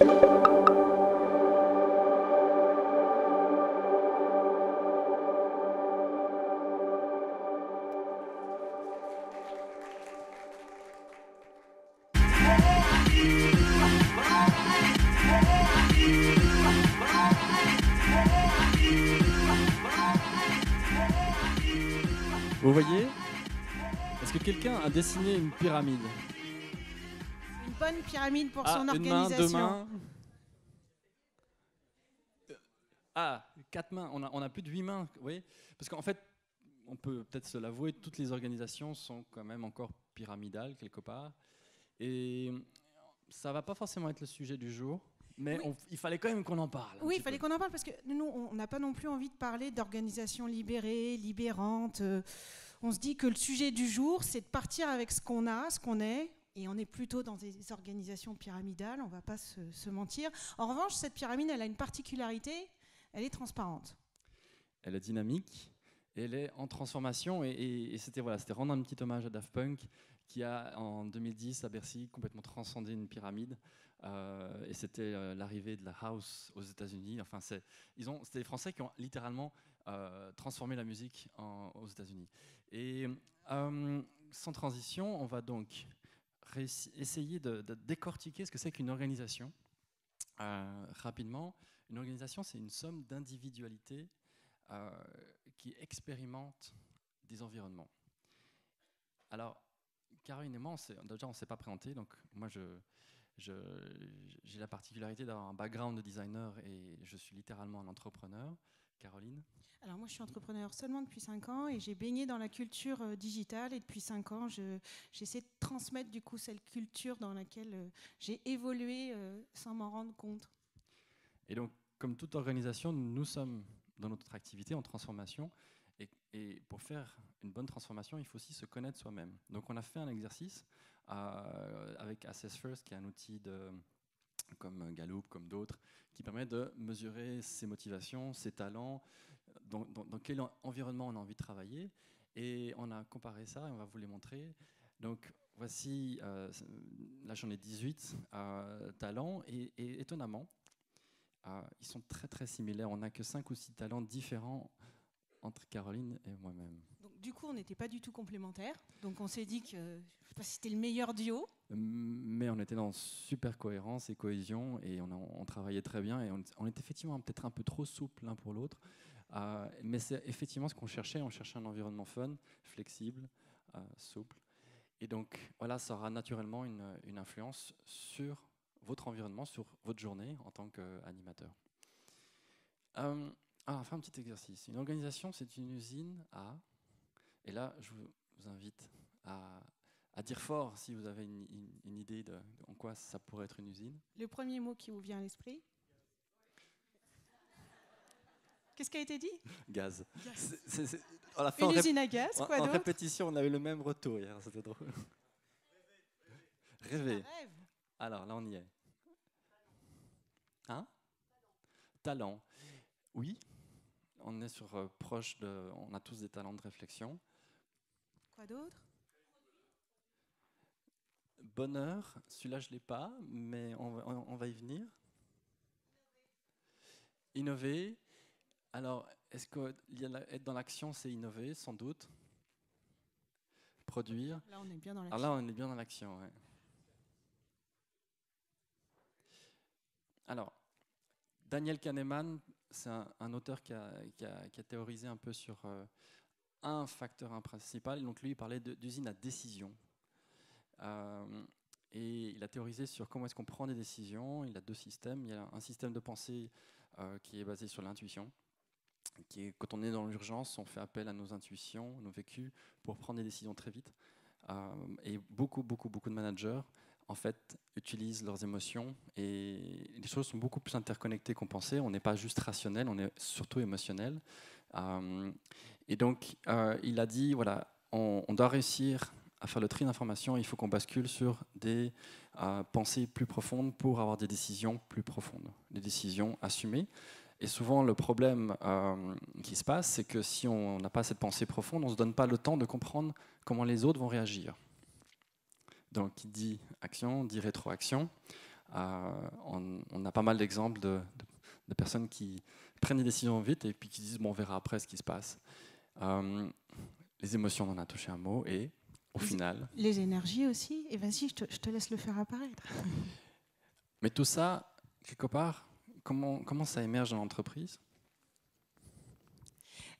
Vous voyez Est-ce que quelqu'un a dessiné une pyramide? Bonne pyramide pour Ah, son une main, organisation. deux mains. Euh, Ah, quatre mains. On a, on a plus de huit mains. Vous voyez Parce qu'en fait, on peut peut-être se l'avouer, toutes les organisations sont quand même encore pyramidales quelque part. Et ça va pas forcément être le sujet du jour, mais Oui. on- il fallait quand même qu'on en parle. Oui, il fallait qu'on en parle parce que nous, on n'a pas non plus envie de parler d'organisation libérée, libérante. Euh, On se dit que le sujet du jour, c'est de partir avec ce qu'on a, ce qu'on est. Et on est plutôt dans des organisations pyramidales, on ne va pas se, mentir. En revanche, cette pyramide, elle a une particularité, elle est transparente. Elle est dynamique, elle est en transformation. Et, et- et c'était rendre un petit hommage à Daft Punk, qui a en 2010 à Bercy complètement transcendé une pyramide. Euh, et c'était euh, l'arrivée de la house aux États-Unis. Enfin, c'était les Français qui ont littéralement euh, transformé la musique aux États-Unis. Et sans transition, on va donc essayer de, décortiquer ce que c'est qu'une organisation. Euh, rapidement, une organisation, c'est une somme d'individualités euh, qui expérimentent des environnements. Alors, Caroline et moi, on déjà, on ne s'est pas présenté, donc moi, j'ai la particularité d'avoir un background de designer et je suis littéralement un entrepreneur. Caroline Alors moi, je suis entrepreneur seulement depuis 5 ans et j'ai baigné dans la culture euh, digitale et depuis 5 ans, je- j'essaie de transmettre du coup cette culture dans laquelle euh, j'ai évolué euh, sans m'en rendre compte. Et donc, comme toute organisation, nous sommes dans notre activité en transformation. Et, et pour faire une bonne transformation, il faut aussi se connaître soi-même. Donc, on a fait un exercice avec Assess First, qui est un outil de, comme Gallup, comme d'autres, qui permet de mesurer ses motivations, ses talents, dans, quel en- environnement on a envie de travailler. Et on a comparé ça et on va vous les montrer. Donc, voici, euh, là j'en ai 18 euh, talents. Et, et étonnamment, euh, ils sont très très similaires. On n'a que 5 ou 6 talents différents entre Caroline et moi-même. Donc du coup, on n'était pas du tout complémentaires. Donc on s'est dit que je sais pas si c'était le meilleur duo. Mais on était dans super cohérence et cohésion et on, a- on travaillait très bien et on, on était effectivement peut-être un peu trop souple l'un pour l'autre. Euh, mais c'est effectivement ce qu'on cherchait. On cherchait un environnement fun, flexible, euh, souple. Et donc voilà, ça aura naturellement une, une influence sur votre environnement, sur votre journée en tant qu'animateur. Euh, alors, on va faire un petit exercice. Une organisation, c'est une usine à... Et là, je vous invite à, à dire fort si vous avez une, une- une idée de, de en quoi ça pourrait être une usine. Le premier mot qui vous vient à l'esprit Qu'est-ce qui a été dit Gaz. On fait en, Une rép- usine à gaz, en- quoi en répétition, on a eu le même retour hier, c'était drôle. Rêver. Rêve. Alors là, on y est. Hein? Talent. Oui, on est sur euh, proche de. On a tous des talents de réflexion. Quoi d'autre? Bonheur, celui-là je l'ai pas, mais on va, on- on va y venir. Innover. Alors, est-ce que être dans l'action, c'est innover, sans doute Produire. Là, on est bien dans la Alors là, on est bien dans l'action. ouais. Alors, Daniel Kahneman, c'est un, auteur qui a, théorisé un peu sur euh, un facteur principal. Donc lui, il parlait d'usine à décision. Euh, et il a théorisé sur comment est-ce qu'on prend des décisions. Il a deux systèmes. Il y a un système de pensée euh, qui est basé sur l'intuition. Qui est, quand on est dans l'urgence, on fait appel à nos intuitions, nos vécus, pour prendre des décisions très vite. Et beaucoup, beaucoup, beaucoup de managers, en fait, utilisent leurs émotions et les choses sont beaucoup plus interconnectées qu'on pensait. On n'est pas juste rationnel, on est surtout émotionnel. Euh, et donc, euh, il a dit, voilà, on, doit réussir à faire le tri d'informations, il faut qu'on bascule sur des euh, pensées plus profondes pour avoir des décisions plus profondes, des décisions assumées. Et souvent, le problème qui se passe, c'est que si on n'a pas cette pensée profonde, on ne se donne pas le temps de comprendre comment les autres vont réagir. Donc, qui dit action dit rétroaction. on, a pas mal d'exemples de, personnes qui prennent des décisions vite et puis qui disent bon, on verra après ce qui se passe. les émotions, on en a touché un mot et au final. Les énergies aussi. Et vas-y, je te, laisse le faire apparaître. Mais tout ça, quelque part, comment, comment ça émerge dans l'entreprise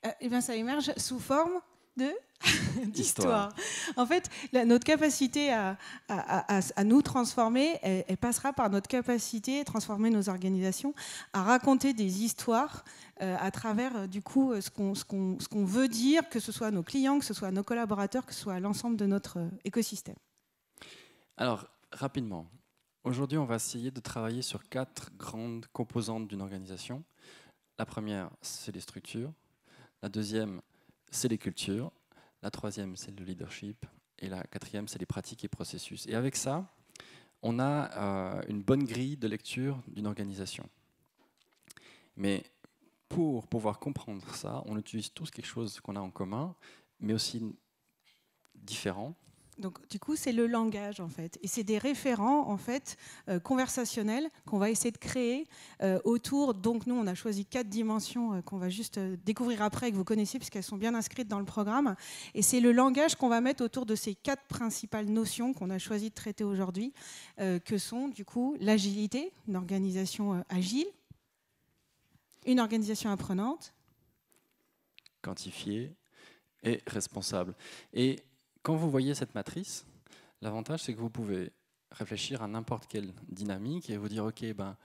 euh, eh bien, ça émerge sous forme de d'histoire. En fait, notre capacité à, à, nous transformer, elle, passera par notre capacité à transformer nos organisations, à raconter des histoires euh, à travers euh, du coup ce qu'on ce qu'on veut dire, que ce soit nos clients, que ce soit nos collaborateurs, que ce soit l'ensemble de notre écosystème. Alors, rapidement, aujourd'hui, on va essayer de travailler sur quatre grandes composantes d'une organisation. La première, c'est les structures. La deuxième, c'est les cultures. La troisième, c'est le leadership. Et la quatrième, c'est les pratiques et processus. Et avec ça, on a euh, une bonne grille de lecture d'une organisation. Mais pour pouvoir comprendre ça, on utilise tous quelque chose qu'on a en commun, mais aussi différent. Donc, du coup, c'est le langage, en fait. Et c'est des référents, en fait, euh, conversationnels qu'on va essayer de créer euh, autour. Donc, nous, on a choisi quatre dimensions euh, qu'on va juste découvrir après, que vous connaissez, puisqu'elles sont bien inscrites dans le programme. Et c'est le langage qu'on va mettre autour de ces quatre principales notions qu'on a choisi de traiter aujourd'hui, que sont, du coup, l'agilité, une organisation agile, une organisation apprenante, quantifiée et responsable. Et quand vous voyez cette matrice, l'avantage c'est que vous pouvez réfléchir à n'importe quelle dynamique et vous dire ok ben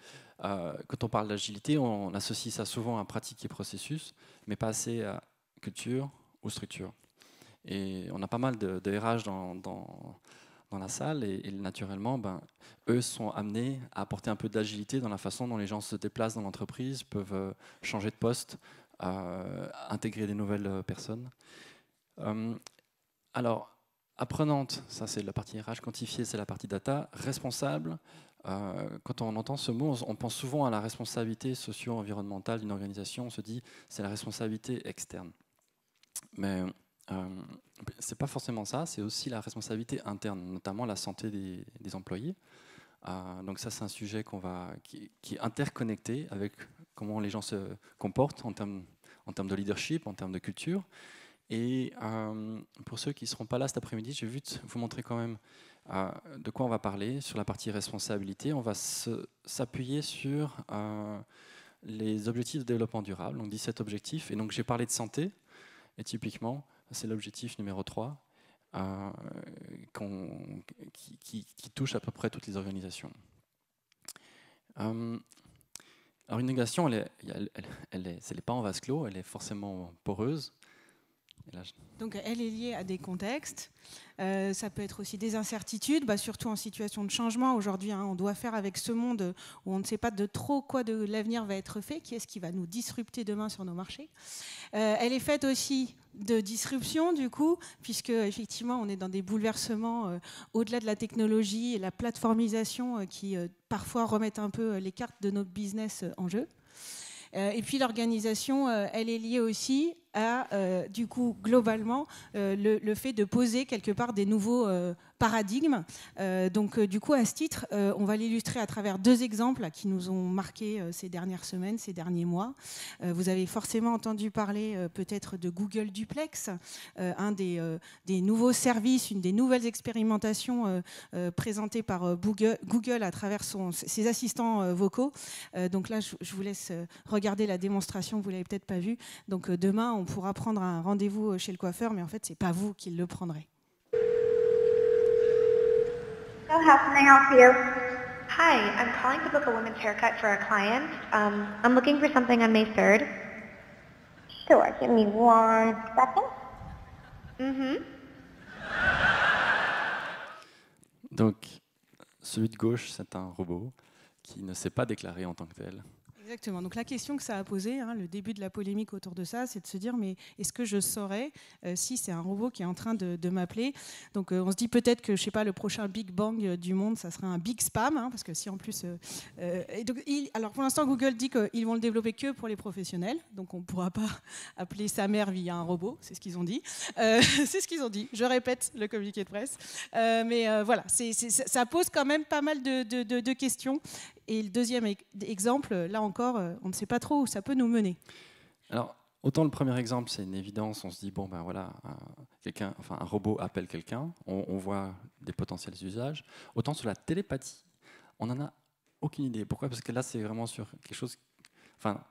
euh, quand on parle d'agilité on associe ça souvent à pratique et processus mais pas assez à culture ou structure. Et on a pas mal de, RH dans, dans, la salle et, naturellement ben, eux sont amenés à apporter un peu d'agilité dans la façon dont les gens se déplacent dans l'entreprise peuvent euh, changer de poste euh, intégrer des nouvelles personnes. Alors Apprenante, ça c'est la partie RH, quantifiée c'est la partie data. Responsable, euh, quand on entend ce mot, on pense souvent à la responsabilité socio-environnementale d'une organisation, on se dit c'est la responsabilité externe. Mais euh, ce n'est pas forcément ça, c'est aussi la responsabilité interne, notamment la santé des, employés. Euh, donc ça c'est un sujet qui, est interconnecté avec comment les gens se comportent en termes de leadership, en termes de culture. Et euh, pour ceux qui ne seront pas là cet après-midi, j'ai vu vous montrer quand même euh, de quoi on va parler sur la partie responsabilité. On va s'appuyer sur euh, les objectifs de développement durable, donc 17 objectifs. Et donc j'ai parlé de santé, et typiquement, c'est l'objectif numéro 3 qui, touche à peu près toutes les organisations. alors une négation, elle n'est pas en vase clos, elle est forcément poreuse. Donc elle est liée à des contextes. Euh, ça peut être aussi des incertitudes, bah, surtout en situation de changement. Aujourd'hui, hein, on doit faire avec ce monde où on ne sait pas de trop quoi de l'avenir va être fait, qui est-ce qui va nous disrupter demain sur nos marchés. Euh, elle est faite aussi de disruption, du coup, puisque effectivement, on est dans des bouleversements euh, au-delà de la technologie et la plateformisation qui parfois remettent un peu les cartes de notre business en jeu. et puis l'organisation, elle est liée aussi à, euh, du coup, globalement, euh, le, fait de poser quelque part des nouveaux euh, paradigmes. donc, du coup, à ce titre, on va l'illustrer à travers deux exemples qui nous ont marqué ces dernières semaines, ces derniers mois. vous avez forcément entendu parler peut-être de Google Duplex, un des, nouveaux services, une des nouvelles expérimentations présentées par Google, à travers ses assistants vocaux. donc là, je, je, vous laisse regarder la démonstration, vous l'avez peut-être pas vue. Donc demain, on on pourra prendre un rendez-vous chez le coiffeur, mais en fait, c'est pas vous qui le prendrez. So how can I help you? Hi, I'm calling to book a women's haircut for a client. Um, I'm looking for something on May 3rd. Sure, give me one second. Mm-hmm. Donc, celui de gauche, c'est un robot qui ne s'est pas déclaré en tant que tel. Exactement. Donc la question que ça a posé, hein, le début de la polémique autour de ça, c'est de se dire mais est-ce que je saurais euh, si c'est un robot qui est en train de, m'appeler? Donc euh, on se dit peut-être que je sais pas le prochain Big Bang euh, du monde, ça sera un Big Spam, hein, parce que si en plus, alors pour l'instant Google dit qu'ils vont le développer que pour les professionnels, donc on ne pourra pas appeler sa mère via un robot, c'est ce qu'ils ont dit. c'est ce qu'ils ont dit. Je répète le communiqué de presse, mais voilà, ça pose quand même pas mal de questions et le deuxième exemple, là encore, euh, on ne sait pas trop où ça peut nous mener. Alors, autant le premier exemple, c'est une évidence, on se dit, bon, ben voilà, un, quelqu'un, enfin, un robot appelle quelqu'un, on, voit des potentiels usages. Autant sur la télépathie, on n'en a aucune idée. Pourquoi? Parce que là, c'est vraiment sur quelque chose. Enfin,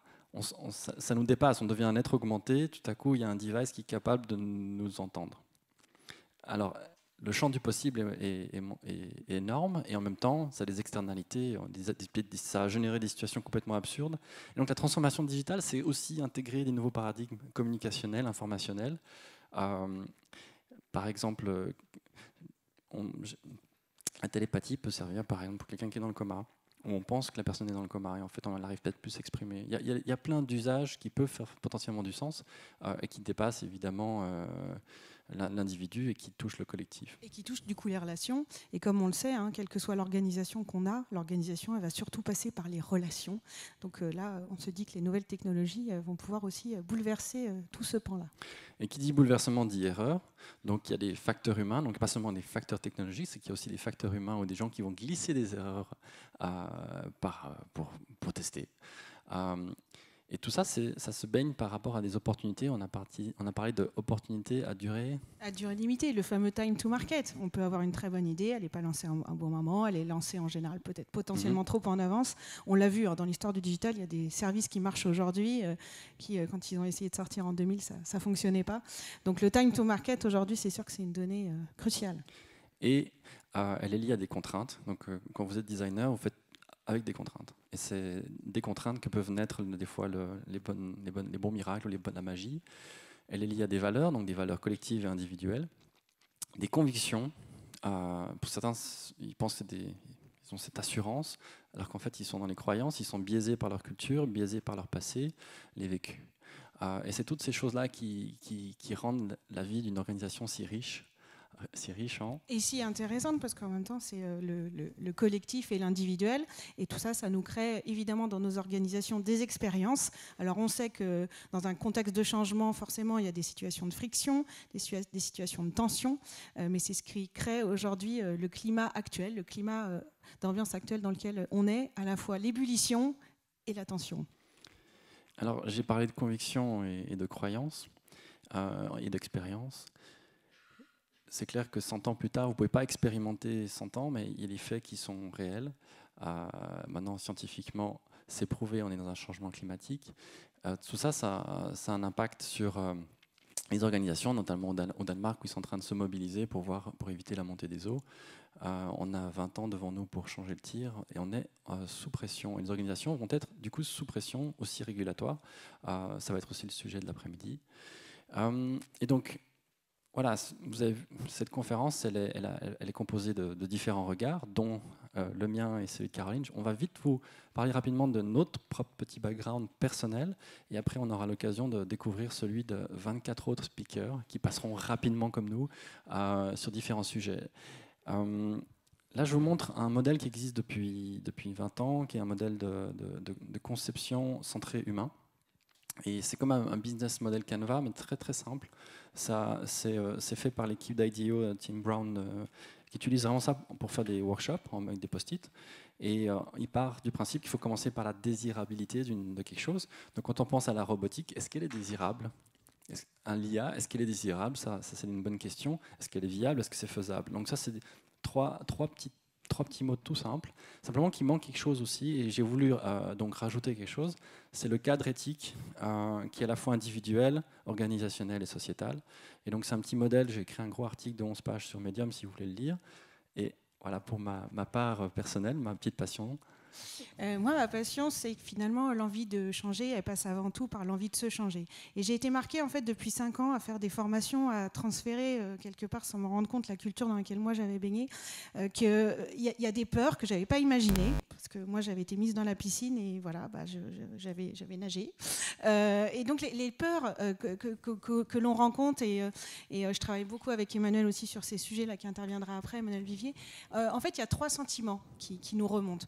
ça nous dépasse, on devient un être augmenté, tout à coup, il y a un device qui est capable de nous entendre. Alors, le champ du possible est, énorme et en même temps, ça a des externalités, ça a généré des situations complètement absurdes. Donc la transformation digitale, c'est aussi intégrer des nouveaux paradigmes communicationnels, informationnels. Euh, par exemple, la télépathie peut servir par exemple pour quelqu'un qui est dans le coma, où on pense que la personne est dans le coma et en fait on n'arrive peut-être plus à s'exprimer. Il, y, a plein d'usages qui peuvent faire potentiellement du sens euh, et qui dépassent évidemment... Euh, l'individu et qui touche le collectif. Et qui touche du coup les relations. Et comme on le sait, hein, quelle que soit l'organisation qu'on a, l'organisation elle va surtout passer par les relations. Donc euh, là, on se dit que les nouvelles technologies euh, vont pouvoir aussi euh, bouleverser tout ce pan-là. Et qui dit bouleversement dit erreur. Donc il y a des facteurs humains, donc pas seulement des facteurs technologiques, c'est qu'il y a aussi des facteurs humains ou des gens qui vont glisser des erreurs par, pour, pour, tester. Et tout ça, ça se baigne par rapport à des opportunités. On a, parti, on a parlé d'opportunités à durée. À durée limitée, le fameux time to market. On peut avoir une très bonne idée, elle n'est pas lancée un, un bon moment, elle est lancée en général peut-être potentiellement mhm. trop en avance. On l'a vu hein, dans l'histoire du digital, il y a des services qui marchent aujourd'hui, euh, qui, euh, quand ils ont essayé de sortir en 2000, ça ne fonctionnait pas. Donc le time to market aujourd'hui, c'est sûr que c'est une donnée euh, cruciale. Et elle est liée à des contraintes. Donc quand vous êtes designer, vous faites avec des contraintes. Et c'est des contraintes que peuvent naître des fois les, bonnes, les, bons miracles ou les bonnes, la magie. Elle est liée à des valeurs, donc des valeurs collectives et individuelles, des convictions. Euh, pour certains, ils pensent qu'ils ont cette assurance, alors qu'en fait, ils sont dans les croyances, ils sont biaisés par leur culture, biaisés par leur passé, les vécus. Euh, et c'est toutes ces choses-là qui rendent la vie d'une organisation si riche c'est riche en... Et si intéressante parce qu'en même temps, c'est euh, le, collectif et l'individuel. Et tout ça, ça nous crée évidemment dans nos organisations des expériences. Alors on sait que dans un contexte de changement, forcément, il y a des situations de friction, des, des situations de tension. Euh, mais c'est ce qui crée aujourd'hui euh, le climat actuel, le climat d'ambiance actuel dans lequel on est, à la fois l'ébullition et la tension. Alors j'ai parlé de conviction et, et de croyance et d'expérience c'est clair que 100 ans plus tard, vous ne pouvez pas expérimenter 100 ans, mais il y a des faits qui sont réels. Euh, maintenant, scientifiquement, c'est prouvé, on est dans un changement climatique. Euh, tout ça, ça, a un impact sur euh, les organisations, notamment au, Danemark, où ils sont en train de se mobiliser pour, voir, pour éviter la montée des eaux. on a 20 ans devant nous pour changer le tir et on est sous pression. Les organisations vont être du coup sous pression aussi régulatoire. ça va être aussi le sujet de l'après-midi. et donc, voilà, vous avez cette conférence, elle est, composée de, différents regards, dont euh, le mien et celui de Caroline. On va vite vous parler rapidement de notre propre petit background personnel, et après on aura l'occasion de découvrir celui de 24 autres speakers qui passeront rapidement comme nous euh, sur différents sujets. Euh, là, je vous montre un modèle qui existe depuis, depuis 20 ans, qui est un modèle de, de conception centré humain. Et c'est comme un, business model Canva, mais très très simple. Ça, c'est, euh, fait par l'équipe d'IDEO, euh, Tim Brown, euh, qui utilise vraiment ça pour faire des workshops avec des post-it. Et il part du principe qu'il faut commencer par la désirabilité de quelque chose. Donc quand on pense à la robotique, est-ce qu'elle est désirable? Un LIA, est-ce qu'elle est désirable? Ça, ça, c'est une bonne question. Est-ce qu'elle est viable? Est-ce que c'est faisable? Donc ça, c'est trois, trois petites trois petits mots tout simples. Simplement qu'il manque quelque chose aussi, et j'ai voulu euh, donc rajouter quelque chose. C'est le cadre éthique euh, qui est à la fois individuel, organisationnel et sociétal. Et donc c'est un petit modèle. J'ai écrit un gros article de 11 pages sur Medium si vous voulez le lire. Et voilà pour ma, part personnelle, ma petite passion. Euh, moi, ma passion, c'est que finalement, l'envie de changer, elle passe avant tout par l'envie de se changer. Et j'ai été marquée, en fait, depuis cinq ans, à faire des formations, à transférer euh, quelque part, sans me rendre compte, la culture dans laquelle moi j'avais baigné, euh, qu'il y, a des peurs que j'avais pas imaginées, parce que moi, j'avais été mise dans la piscine et voilà, bah, j'avais nagé. et donc, les, peurs que, l'on rencontre, et, je travaille beaucoup avec Emmanuel aussi sur ces sujets-là, qui interviendra après, Emmanuel Vivier, en fait, il y a trois sentiments qui nous remontent.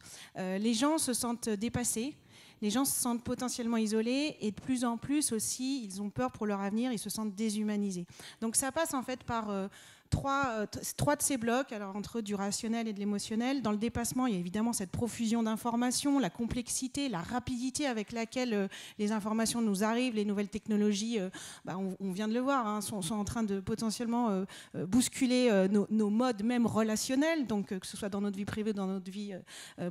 Les gens se sentent dépassés, les gens se sentent potentiellement isolés et de plus en plus aussi, ils ont peur pour leur avenir, ils se sentent déshumanisés. Donc ça passe en fait par euh, trois, euh, trois de ces blocs, alors entre du rationnel et de l'émotionnel. Dans le dépassement, il y a évidemment cette profusion d'informations, la complexité, la rapidité avec laquelle euh, les informations nous arrivent, les nouvelles technologies, bah, on, vient de le voir, hein, sont, en train de potentiellement bousculer nos, modes même relationnels, donc que ce soit dans notre vie privée ou dans notre vie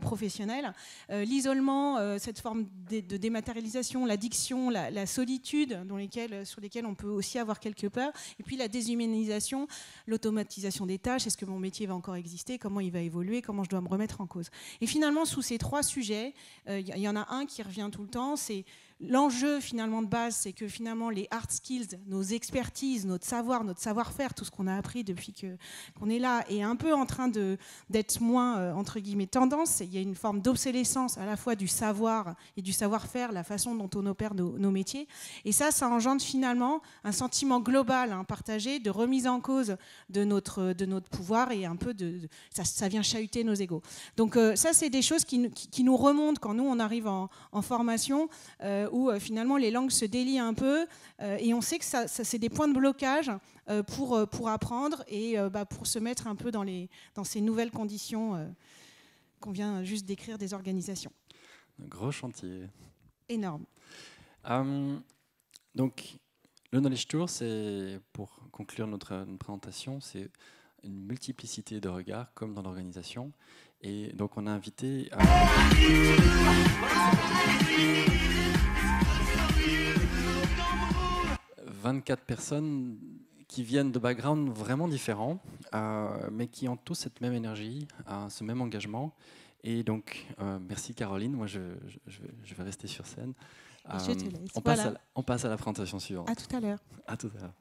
professionnelle. L'isolement, cette forme de, dématérialisation, l'addiction, la, solitude, lesquelles, sur lesquelles on peut aussi avoir quelques peurs, et puis la déshumanisation, l'automatisation des tâches, est-ce que mon métier va encore exister, comment il va évoluer, comment je dois me remettre en cause? Et finalement, sous ces trois sujets, il euh, y, y en a un qui revient tout le temps, c'est L'enjeu finalement de base, c'est que finalement les hard skills, nos expertises, notre savoir, notre savoir-faire, tout ce qu'on a appris depuis qu'on est là, est un peu en train d'être moins euh, entre guillemets tendance. Il y a une forme d'obsolescence à la fois du savoir et du savoir-faire, la façon dont on opère nos, métiers. Et ça, ça engendre finalement un sentiment global, hein, partagé, de remise en cause de notre, de notre pouvoir et un peu de, ça, vient chahuter nos égaux. Donc euh, ça, c'est des choses qui, qui, nous remontent quand nous on arrive en, en formation. Euh, euh, où euh, finalement les langues se délient un peu euh, et on sait que ça, c'est des points de blocage pour, pour apprendre et bah, pour se mettre un peu dans, les, dans ces nouvelles conditions qu'on vient juste d'écrire des organisations. Un gros chantier. Énorme. donc, le Knowledge Tour, c'est, pour conclure notre, notre présentation, c'est une multiplicité de regards, comme dans l'organisation. Et donc, on a invité. 24 personnes qui viennent de backgrounds vraiment différents, euh, mais qui ont tous cette même énergie, euh, ce même engagement. Et donc, euh, merci Caroline, moi je, je, vais rester sur scène. je te laisse. On, passe à, on, passe à, la présentation suivante. À tout à l'heure. À tout à l'heure.